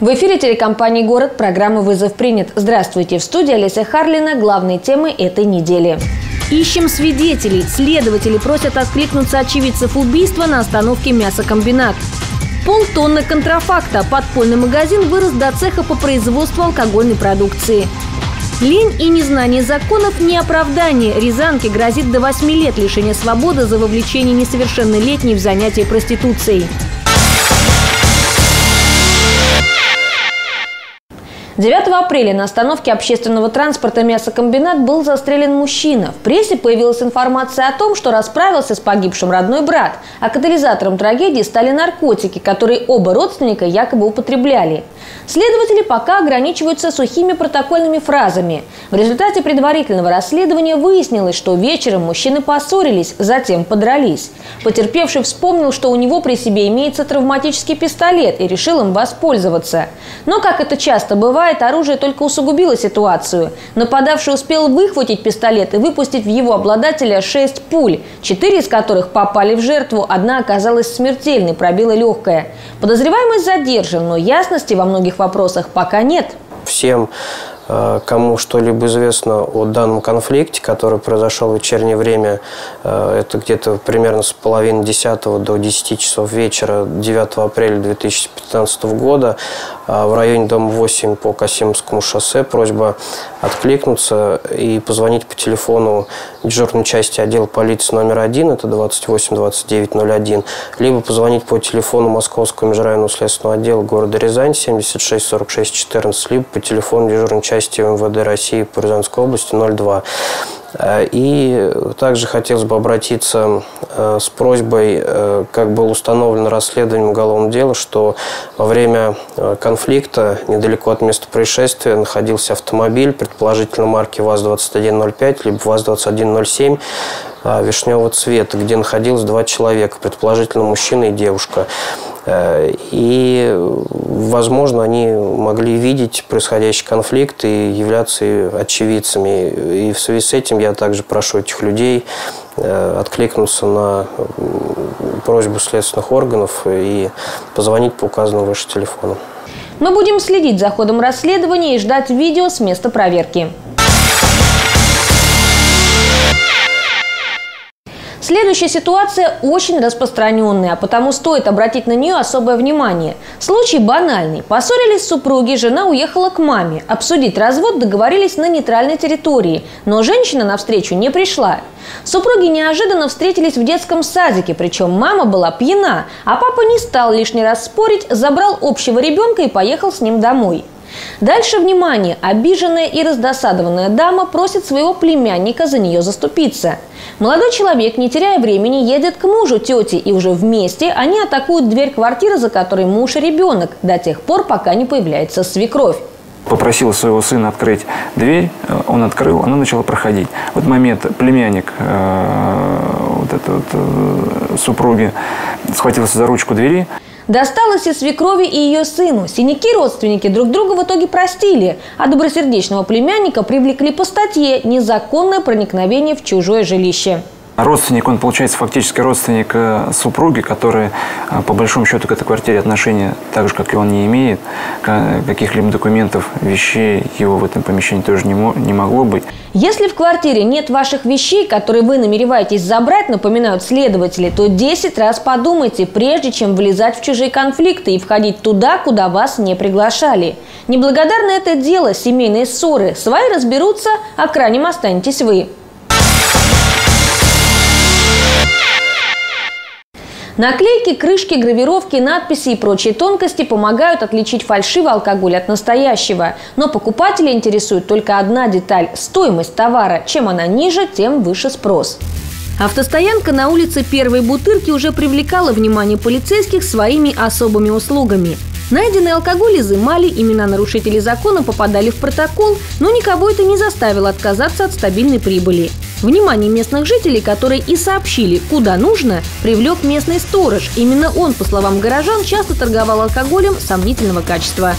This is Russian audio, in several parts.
В эфире телекомпании «Город» программа «Вызов принят». Здравствуйте. В студии Олеся Харлина. Главные темы этой недели. Ищем свидетелей. Следователи просят откликнуться очевидцев убийства на остановке мясокомбинат. Полтонны контрафакта. Подпольный магазин вырос до цеха по производству алкогольной продукции. Лень и незнание законов не оправдание. Рязанке грозит до 8 лет лишения свободы за вовлечение несовершеннолетней в занятия проституцией. 9 апреля на остановке общественного транспорта «Мясокомбинат» был застрелен мужчина. В прессе появилась информация о том, что расправился с погибшим родной брат, а катализатором трагедии стали наркотики, которые оба родственника якобы употребляли. Следователи пока ограничиваются сухими протокольными фразами. В результате предварительного расследования выяснилось, что вечером мужчины поссорились, затем подрались. Потерпевший вспомнил, что у него при себе имеется травматический пистолет и решил им воспользоваться. Но, как это часто бывает, бывает, оружие только усугубило ситуацию. Нападавший успел выхватить пистолет и выпустить в его обладателя шесть пуль, четыре из которых попали в жертву, одна оказалась смертельной, пробила легкое. Подозреваемый задержан, но ясности во многих вопросах пока нет. Всем Э, кому что-либо известно о данном конфликте, который произошел в вечернее время, э, это где-то примерно с половины 10 до 10 часов вечера 9 апреля 2015 года в районе дома 8 по Касимовскому шоссе. Просьба откликнуться и позвонить по телефону дежурной части отдела полиции номер 1, это 28 29 01, либо позвонить по телефону Московского межрайонного следственного отдела города Рязань 76 46 14, либо по телефону дежурной части МВД России по Рязанской области 02. Э, и также хотелось бы обратиться э, с просьбой, э, как было установлено расследованием уголовного дела, что во время конфликта недалеко от места происшествия находился автомобиль, предположительно марки ВАЗ-2105, либо ВАЗ-2107, вишневого цвета, где находилось два человека, предположительно мужчина и девушка. Э, и, возможно, они могли видеть происходящий конфликт и являться очевидцами. И в связи с этим я также прошу этих людей э, откликнуться на просьбу следственных органов и позвонить по указанному выше телефону. Мы будем следить за ходом расследования и ждать видео с места проверки. Следующая ситуация очень распространенная, а потому стоит обратить на нее особое внимание. Случай банальный. Поссорились супруги, жена уехала к маме. Обсудить развод договорились на нейтральной территории, но женщина навстречу не пришла. Супруги неожиданно встретились в детском садике, причем мама была пьяна, а папа не стал лишний раз спорить, забрал общего ребенка и поехал с ним домой. Дальше внимание. Обиженная и раздосадованная дама просит своего племянника за нее заступиться. Молодой человек, не теряя времени, едет к мужу тети, и уже вместе они атакуют дверь квартиры, за которой муж и ребенок, до тех пор, пока не появляется свекровь попросила своего сына открыть дверь, он открыл, она начала проходить. В этот момент племянник э, вот этой вот, э, супруги схватился за ручку двери. Досталось и свекрови, и ее сыну. Синяки родственники друг друга в итоге простили, а добросердечного племянника привлекли по статье «Незаконное проникновение в чужое жилище». Родственник, он получается фактически родственник э, супруги, который э, по большому счету к этой квартире отношения, так же, как и он, не имеет. Каких-либо документов, вещей его в этом помещении тоже не, могло быть. Если в квартире нет ваших вещей, которые вы намереваетесь забрать, напоминают следователи, то 10 раз подумайте, прежде чем влезать в чужие конфликты и входить туда, куда вас не приглашали. Неблагодарное это дело, семейные ссоры. Свои разберутся, а крайним останетесь вы. Наклейки, крышки, гравировки, надписи и прочие тонкости помогают отличить фальшивый алкоголь от настоящего. Но покупателя интересует только одна деталь – стоимость товара. Чем она ниже, тем выше спрос. Автостоянка на улице Первой Бутырки уже привлекала внимание полицейских своими особыми услугами. Найденный алкоголь изымали, имена нарушителей закона попадали в протокол, но никого это не заставило отказаться от стабильной прибыли. Внимание местных жителей, которые и сообщили, куда нужно, привлек местный сторож. Именно он, по словам горожан, часто торговал алкоголем сомнительного качества.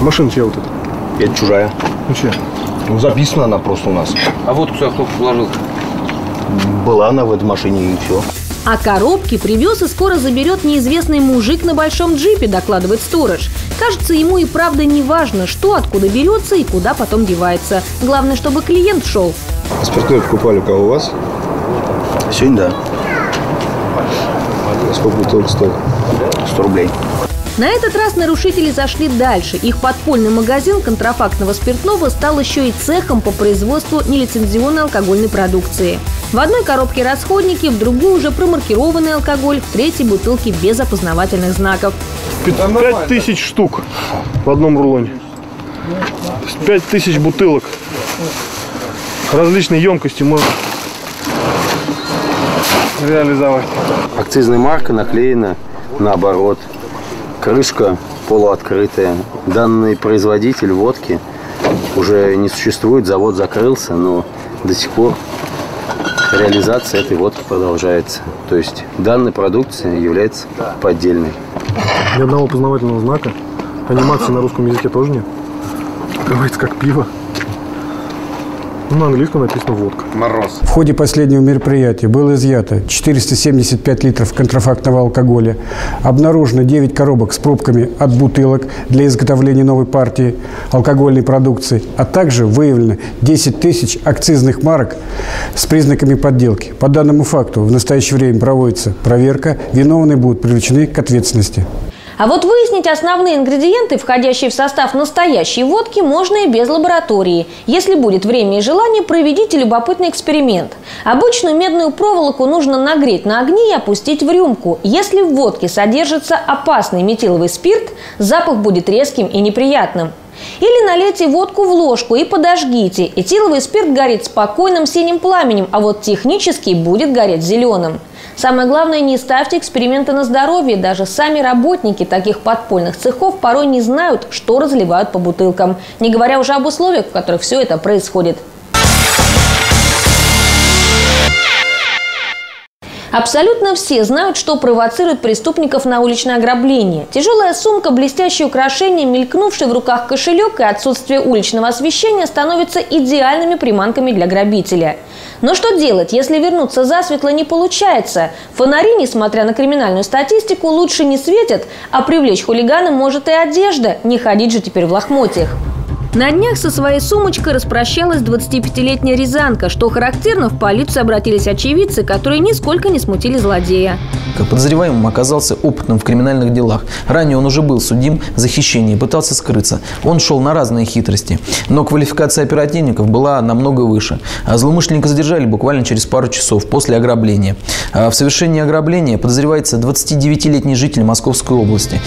Машина чья вот эта? Это чужая. Ну че? Ну, записана она просто у нас. А вот куда кто положил? Была она в этой машине и все. А коробки привез и скоро заберет неизвестный мужик на большом джипе, докладывает сторож. Кажется, ему и правда не важно, что откуда берется и куда потом девается. Главное, чтобы клиент шел. Спиртное покупали кого у вас? Сегодня да, Сколько бутылок стоит? 100 рублей. На этот раз нарушители зашли дальше. Их подпольный магазин контрафактного спиртного стал еще и цехом по производству нелицензионной алкогольной продукции. В одной коробке расходники, в другой уже промаркированный алкоголь, в третьей бутылки без опознавательных знаков. Пять тысяч штук в одном рулоне. Пять тысяч бутылок. Различной емкости можно реализовать. Акцизная марка наклеена наоборот. Крышка полуоткрытая. Данный производитель водки уже не существует, завод закрылся, но до сих пор реализация этой водки продолжается. То есть данная продукция является поддельной. Ни одного познавательного знака. Анимации на русском языке тоже нет. Говорится как пиво. На английском написано водка. В ходе последнего мероприятия было изъято 475 литров контрафактного алкоголя, обнаружено 9 коробок с пробками от бутылок для изготовления новой партии алкогольной продукции, а также выявлено 10 тысяч акцизных марок с признаками подделки. По данному факту в настоящее время проводится проверка, виновные будут привлечены к ответственности. А вот выяснить основные ингредиенты, входящие в состав настоящей водки, можно и без лаборатории. Если будет время и желание, проведите любопытный эксперимент. Обычную медную проволоку нужно нагреть на огне и опустить в рюмку. Если в водке содержится опасный метиловый спирт, запах будет резким и неприятным. Или налейте водку в ложку и подожгите. Этиловый спирт горит спокойным синим пламенем, а вот технически будет гореть зеленым. Самое главное, не ставьте эксперименты на здоровье. Даже сами работники таких подпольных цехов порой не знают, что разливают по бутылкам. Не говоря уже об условиях, в которых все это происходит. Абсолютно все знают, что провоцирует преступников на уличное ограбление. Тяжелая сумка, блестящее украшение, мелькнувший в руках кошелек и отсутствие уличного освещения становятся идеальными приманками для грабителя. Но что делать, если вернуться засветло не получается? Фонари, несмотря на криминальную статистику, лучше не светят, а привлечь хулигана может и одежда. Не ходить же теперь в лохмотьях. На днях со своей сумочкой распрощалась 25-летняя рязанка. Что характерно, в полицию обратились очевидцы, которые нисколько не смутили злодея. Как подозреваемым оказался опытным в криминальных делах. Ранее он уже был судим за хищение и пытался скрыться. Он шел на разные хитрости. Но квалификация оперативников была намного выше. А злоумышленника задержали буквально через пару часов после ограбления. А в совершении ограбления подозревается 29-летний житель Московской области.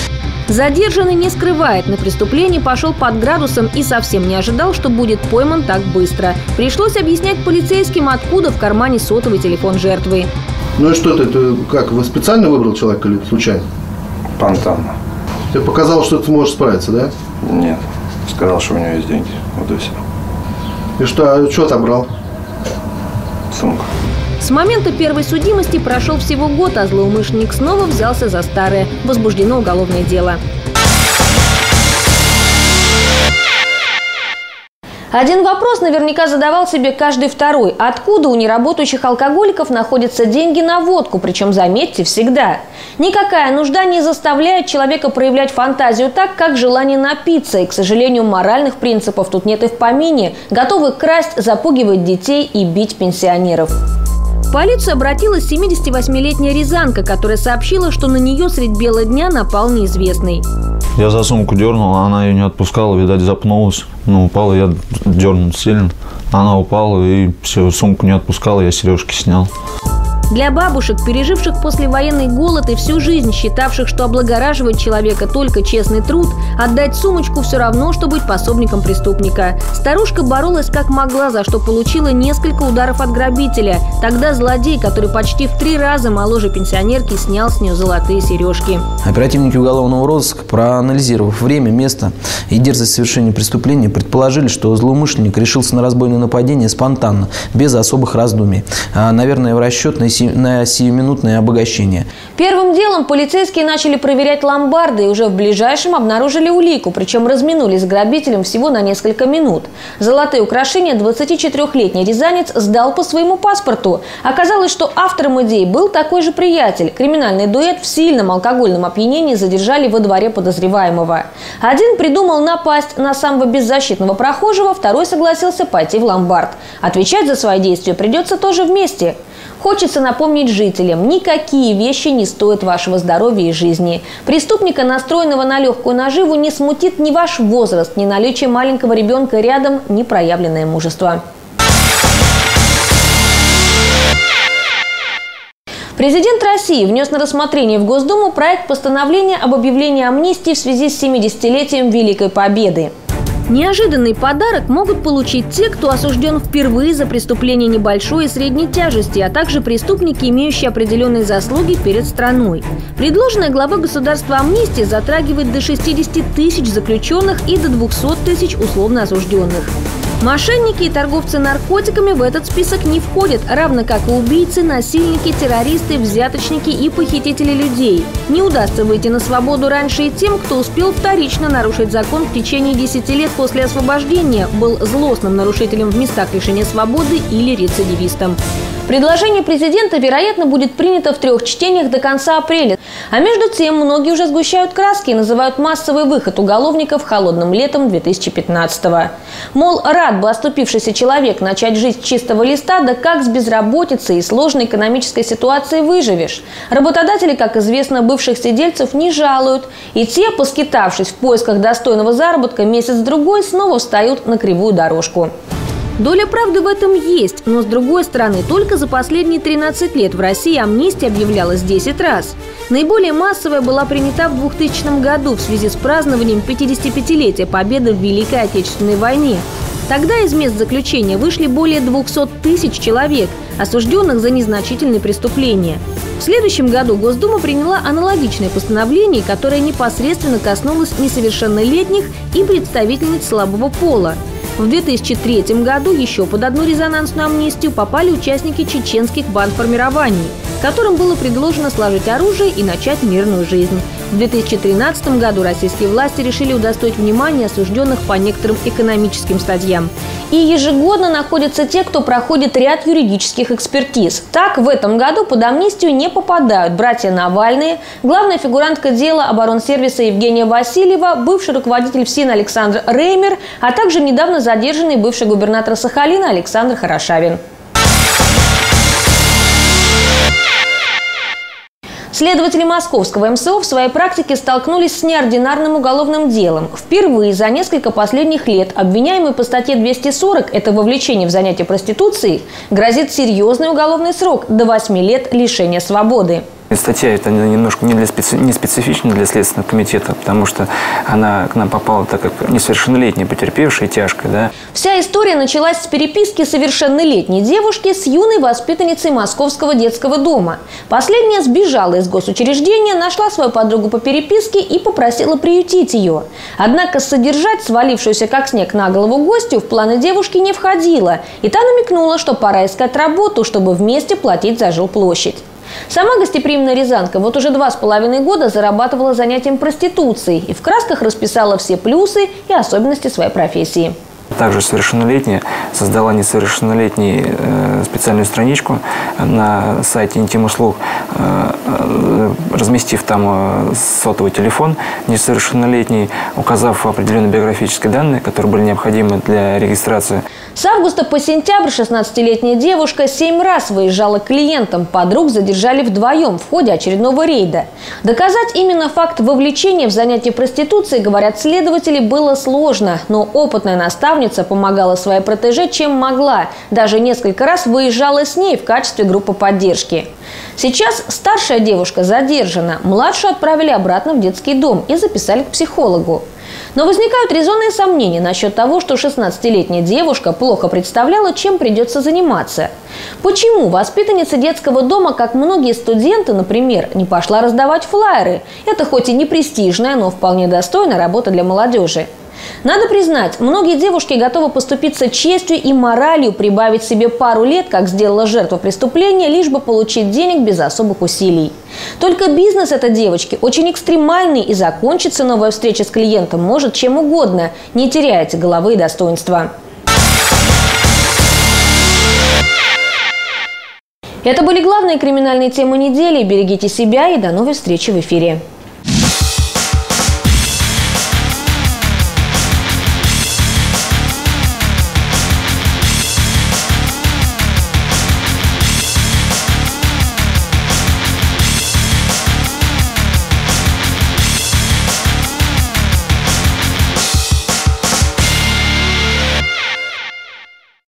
Задержанный не скрывает, на преступление пошел под градусом и совсем не ожидал, что будет пойман так быстро. Пришлось объяснять полицейским, откуда в кармане сотовый телефон жертвы. Ну и что ты, ты как, вы специально выбрал человека или случайно? Спонтанно. Тебе показалось, что ты сможешь справиться, да? Нет. Сказал, что у него есть деньги. Вот и все. И что, а что отобрал? Сумку. С момента первой судимости прошел всего год, а злоумышленник снова взялся за старое. Возбуждено уголовное дело. Один вопрос наверняка задавал себе каждый второй. Откуда у неработающих алкоголиков находятся деньги на водку? Причем, заметьте, всегда. Никакая нужда не заставляет человека проявлять фантазию так, как желание напиться. И, к сожалению, моральных принципов тут нет и в помине. Готовы красть, запугивать детей и бить пенсионеров. В полицию обратилась 78-летняя рязанка, которая сообщила, что на нее средь бела дня напал неизвестный. Я за сумку дернул, а она ее не отпускала, видать, запнулась. Ну, упала, я дернул сильно. Она упала и все, сумку не отпускала, я сережки снял. Для бабушек, переживших послевоенный голод и всю жизнь считавших, что облагораживает человека только честный труд, отдать сумочку все равно, что быть пособником преступника. Старушка боролась как могла, за что получила несколько ударов от грабителя. Тогда злодей, который почти в три раза моложе пенсионерки, снял с нее золотые сережки. Оперативники уголовного розыска, проанализировав время, место и дерзость совершения преступления, предположили, что злоумышленник решился на разбойное нападение спонтанно, без особых раздумий. А, наверное, в расчетной на сиюминутное обогащение. Первым делом полицейские начали проверять ломбарды и уже в ближайшем обнаружили улику, причем разминулись с грабителем всего на несколько минут. Золотые украшения 24-летний рязанец сдал по своему паспорту. Оказалось, что автором идеи был такой же приятель. Криминальный дуэт в сильном алкогольном опьянении задержали во дворе подозреваемого. Один придумал напасть на самого беззащитного прохожего, второй согласился пойти в ломбард. Отвечать за свои действия придется тоже вместе. Хочется напомнить жителям, никакие вещи не стоят вашего здоровья и жизни. Преступника, настроенного на легкую наживу, не смутит ни ваш возраст, ни наличие маленького ребенка рядом, ни проявленное мужество. Президент России внес на рассмотрение в Госдуму проект постановления об объявлении амнистии в связи с 70-летием Великой Победы. Неожиданный подарок могут получить те, кто осужден впервые за преступление небольшой и средней тяжести, а также преступники, имеющие определенные заслуги перед страной. Предложенная глава государства амнистия затрагивает до 60 тысяч заключенных и до 200 тысяч условно осужденных. Мошенники и торговцы наркотиками в этот список не входят, равно как и убийцы, насильники, террористы, взяточники и похитители людей. Не удастся выйти на свободу раньше и тем, кто успел вторично нарушить закон в течение 10 лет после освобождения, был злостным нарушителем в местах лишения свободы или рецидивистом. Предложение президента, вероятно, будет принято в трех чтениях до конца апреля. А между тем, многие уже сгущают краски и называют массовый выход уголовников холодным летом 2015-го. Мол, рад бы оступившийся человек начать жизнь с чистого листа, да как с безработицей и сложной экономической ситуацией выживешь. Работодатели, как известно, бывших сидельцев не жалуют. И те, поскитавшись в поисках достойного заработка, месяц-другой снова встают на кривую дорожку. Доля правды в этом есть, но с другой стороны, только за последние 13 лет в России амнистия объявлялась 10 раз. Наиболее массовая была принята в 2000 году в связи с празднованием 55-летия победы в Великой Отечественной войне. Тогда из мест заключения вышли более 200 тысяч человек, осужденных за незначительные преступления. В следующем году Госдума приняла аналогичное постановление, которое непосредственно коснулось несовершеннолетних и представительниц слабого пола. В 2003 году еще под одну резонансную амнистию попали участники чеченских бандформирований, которым было предложено сложить оружие и начать мирную жизнь. В 2013 году российские власти решили удостоить внимания осужденных по некоторым экономическим статьям. И ежегодно находятся те, кто проходит ряд юридических экспертиз. Так, в этом году под амнистию не попадают братья Навальные, главная фигурантка дела оборонсервиса Евгения Васильева, бывший руководитель ФСИН Александр Реймер, а также недавно задержанный бывший губернатор Сахалина Александр Хорошавин. Следователи московского МСО в своей практике столкнулись с неординарным уголовным делом. Впервые за несколько последних лет обвиняемый по статье 240 «Это вовлечение в занятие проституцией» грозит серьезный уголовный срок до 8 лет лишения свободы. Статья это немножко не, для специ... не специфична для Следственного комитета, потому что она к нам попала так как несовершеннолетняя потерпевшая, тяжкая. Да? Вся история началась с переписки совершеннолетней девушки с юной воспитанницей Московского детского дома. Последняя сбежала из госучреждения, нашла свою подругу по переписке и попросила приютить ее. Однако содержать свалившуюся как снег на голову гостю в планы девушки не входило, и та намекнула, что пора искать работу, чтобы вместе платить за жилплощадь. Сама гостеприимная Рязанка вот уже два с половиной года зарабатывала занятием проституцией и в красках расписала все плюсы и особенности своей профессии. Также совершеннолетняя создала несовершеннолетней э, специальную страничку на сайте Интим-услуг, э, э, разместив там сотовый телефон несовершеннолетний, указав определенные биографические данные, которые были необходимы для регистрации. С августа по сентябрь 16-летняя девушка семь раз выезжала к клиентам. Подруг задержали вдвоем в ходе очередного рейда. Доказать именно факт вовлечения в занятие проституцией, говорят следователи, было сложно. Но опытная наставница помогала своей протеже, чем могла. Даже несколько раз выезжала с ней в качестве группы поддержки. Сейчас старшая девушка задержана. Младшую отправили обратно в детский дом и записали к психологу. Но возникают резонные сомнения насчет того, что 16-летняя девушка плохо представляла, чем придется заниматься. Почему воспитанница детского дома, как многие студенты, например, не пошла раздавать флайеры? Это хоть и не престижная, но вполне достойная работа для молодежи. Надо признать, многие девушки готовы поступиться честью и моралью, прибавить себе пару лет, как сделала жертва преступления, лишь бы получить денег без особых усилий. Только бизнес этой девочки очень экстремальный и закончится новая встреча с клиентом может чем угодно. Не теряйте головы и достоинства. Это были главные криминальные темы недели. Берегите себя и до новой встречи в эфире.